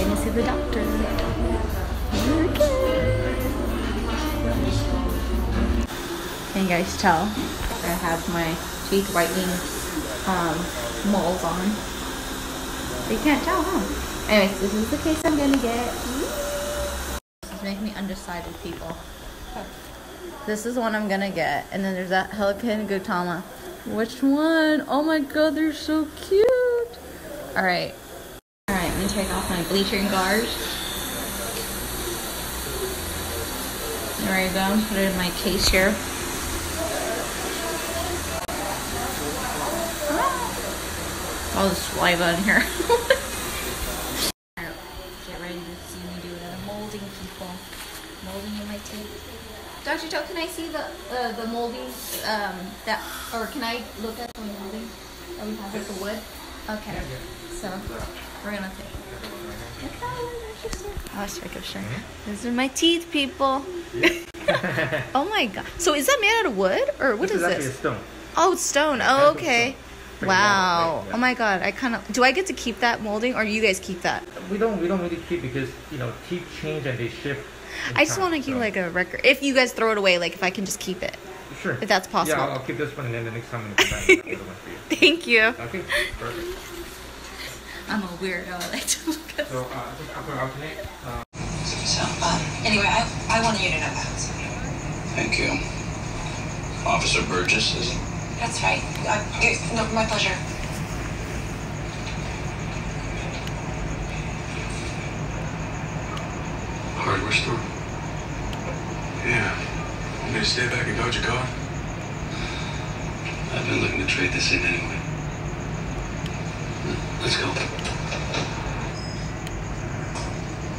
waiting to see the doctor. Can you guys tell? I have my teeth whitening um, moles on. But you can't tell, huh? Anyways, this is the case I'm gonna get. This is making me undecided, people. This is one I'm gonna get, and then there's that Helicon Gautama. Which one? Oh my god, they're so cute! Alright. Alright, Gonna take off my bleaching and guard. There you go. Put it in my case here. All the saliva in here. Get ready to see me do another molding, people. Molding in my teeth. Dr. Joe, can I see the uh, the molding um, that, or can I look at the molding that we have with the wood? Okay. So we're gonna take. Oh, sure, go sure. These are my teeth, people. oh my god! So is that made out of wood or what this is is this? stone. Oh, it's stone. Oh, okay. stone. Wow. right? Oh my god. I kind of. Do I get to keep that molding, or you guys keep that? We don't we don't really keep because you know teeth change and they shift. I just want to keep so- like a record. If you guys throw it away, like if I can just keep it. sure if that's possible. Yeah, I'll, I'll keep this one and then the next time I'm gonna come back, I'll get another one for you. Thank you. Okay, perfect. I'm a weirdo. I like to look at. So uh, just upper alternate. Uh, So, um, anyway, I, I wanted you to know that. Thank you. Officer Burgess, is it? That's right. I, it, no, my pleasure. Hardware store? Yeah. Want me to stay back and guard your car? I've been looking to trade this in anyway. Let's go.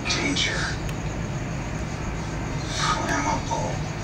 Danger. Flammable.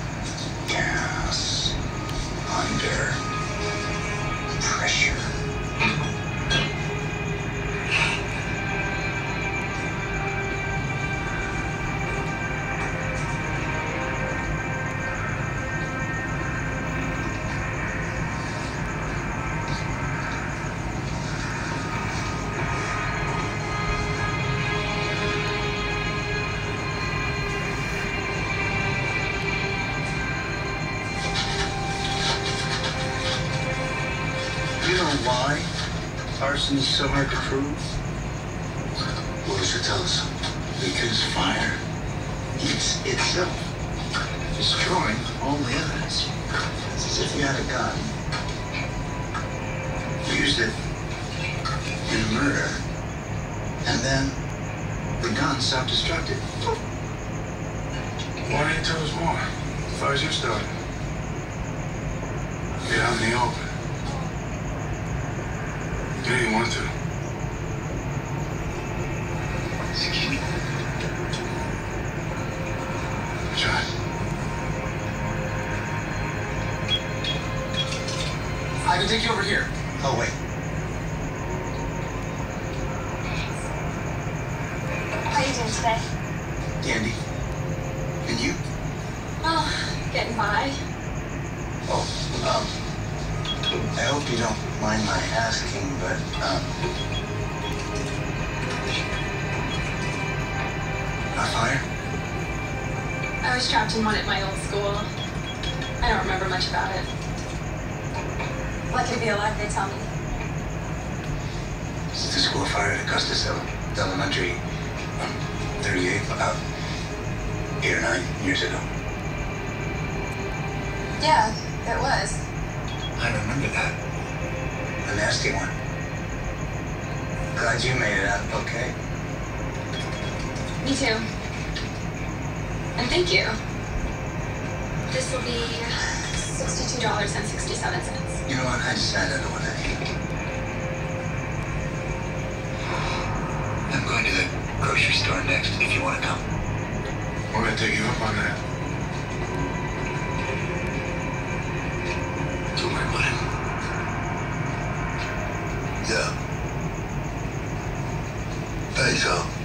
Know why arson is so hard to prove? What does it tell us? Because fire eats itself, destroying all the evidence. It's as if you had a gun, used it in a murder, and then the gun self-destructed. Why didn't you tell us more? Fire's your story. Get out in the open. You didn't want to. Excuse me. Try. I can take you over here. Oh, wait. How you doing today? Dandy. And you? Oh, getting by. Oh, um, I hope you don't mind my asking, but, um, a fire? I was trapped in one at my old school. I don't remember much about it. Lucky to be alive, they tell me. It's the school fire at Augustus Ele- Elementary, um, 38, about eight or nine years ago. Yeah, it was. I remember that. A nasty one. Glad you made it out okay. Me too. And thank you. This will be $62.67. You know what? I decided on that. I'm going to the grocery store next if you want to come. We're gonna take you up on that. Don't worry about him. Yeah. Thanks, Al.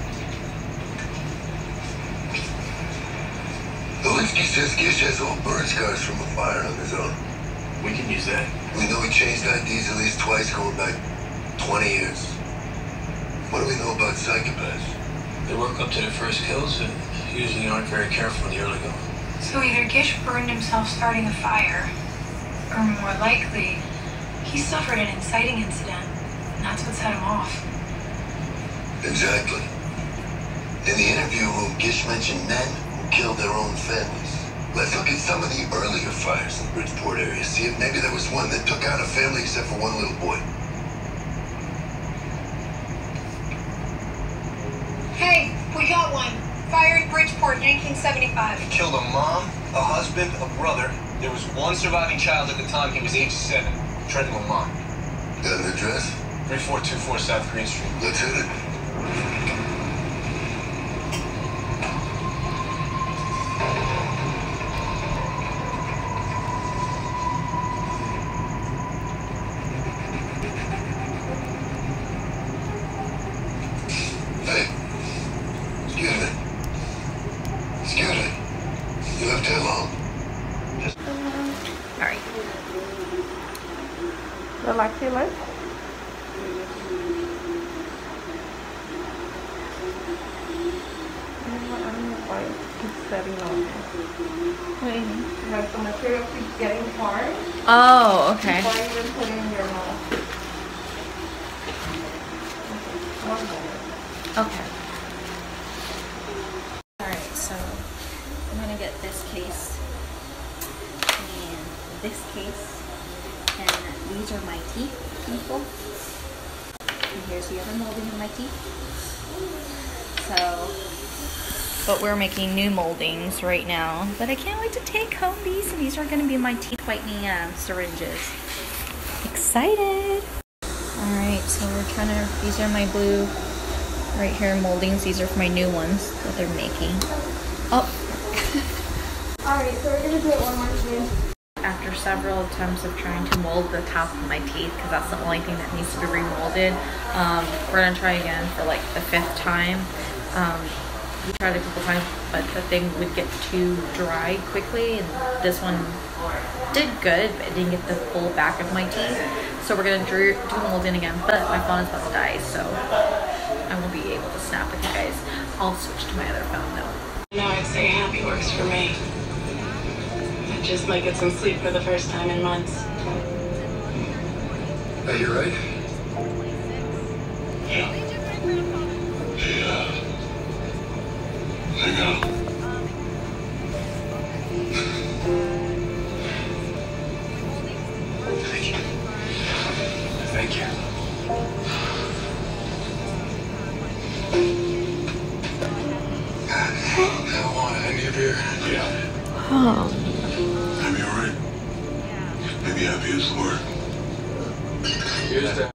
Lewinsky says Gish has all burn scars from a fire on his own. We can use that. We know he changed IDs at least twice going back 20 years. What do we know about psychopaths? They work up to their first kills and usually aren't very careful in the early going. So either Gish burned himself starting a fire, or more likely, he suffered an inciting incident, and that's what set him off. Exactly. In the interview Gish mentioned men who killed their own families. Let's look at some of the earlier fires in the Bridgeport area. See if maybe there was one that took out a family except for one little boy. Hey, we got one. Fire in Bridgeport, 1975. killed a mom, a husband, a brother. There was one surviving child at the time. He was age seven. Trenton Lamont. Got an address? 3424 South Green Street. Let's hit it. Hey. Excuse me. Excuse me. You left too long. Alright. Relax your leg. You know what, I don't know why it keeps setting on there. What you mean? Like the material keeps getting hard. Oh, okay. Why you even put it in your mouth? Okay. Alright, so I'm gonna get this case and this case. And these are my teeth, people. And here's the other molding of my teeth. So, but we're making new moldings right now. But I can't wait to take home these. And these are gonna be my teeth whitening uh, syringes. Excited! Alright, so we're trying to, these are my blue right here moldings. These are for my new ones that they're making. Oh, Alright, so we're gonna do it one more time. After several attempts of trying to mold the top of my teeth, because that's the only thing that needs to be remolded, um, we're gonna try again for like the fifth time. Um, we tried a couple times, but the thing would get too dry quickly, and this one did good, but it didn't get the full back of my teeth. So we're gonna do, do molding again, but my phone is about to die, so I won't be able to snap with you guys. I'll switch to my other phone though. No, I'd say happy works for me. I just might get some sleep for the first time in months. Are you right? Yeah. Yeah. I know. Thank you. Thank you. I want any of your. Yeah. I'm alright. Maybe